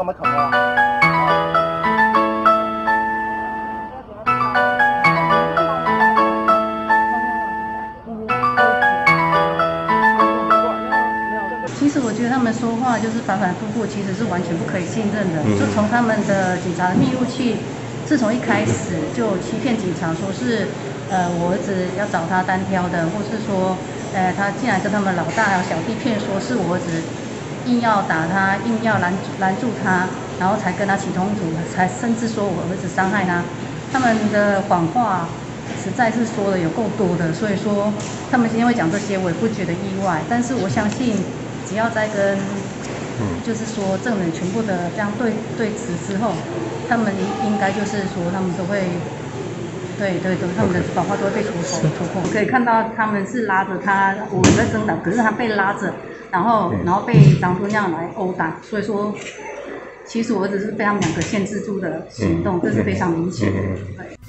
其实我觉得他们说话就是反反复复，其实是完全不可以信任的。就从他们的警察的密录器，自从一开始就欺骗警察，说是呃我儿子要找他单挑的，或是说呃他竟然跟他们老大还有小弟骗，说是我儿子。硬要打他，硬要拦拦住他，然后才跟他起冲突，才甚至说我儿子伤害他，他们的谎话。实在是说的有够多的，所以说他们今天会讲这些，我也不觉得意外。但是我相信，只要在跟，就是说证人全部的这样对对词之后，他们应该就是说他们都会，对对对，他们的谎话都会被戳破戳破。可以看到他们是拉着他，我们在争打，可是他被拉着，然后然后被当初那样来殴打，所以说，其实我只是被他们两个限制住的行动，这是非常明显的。对。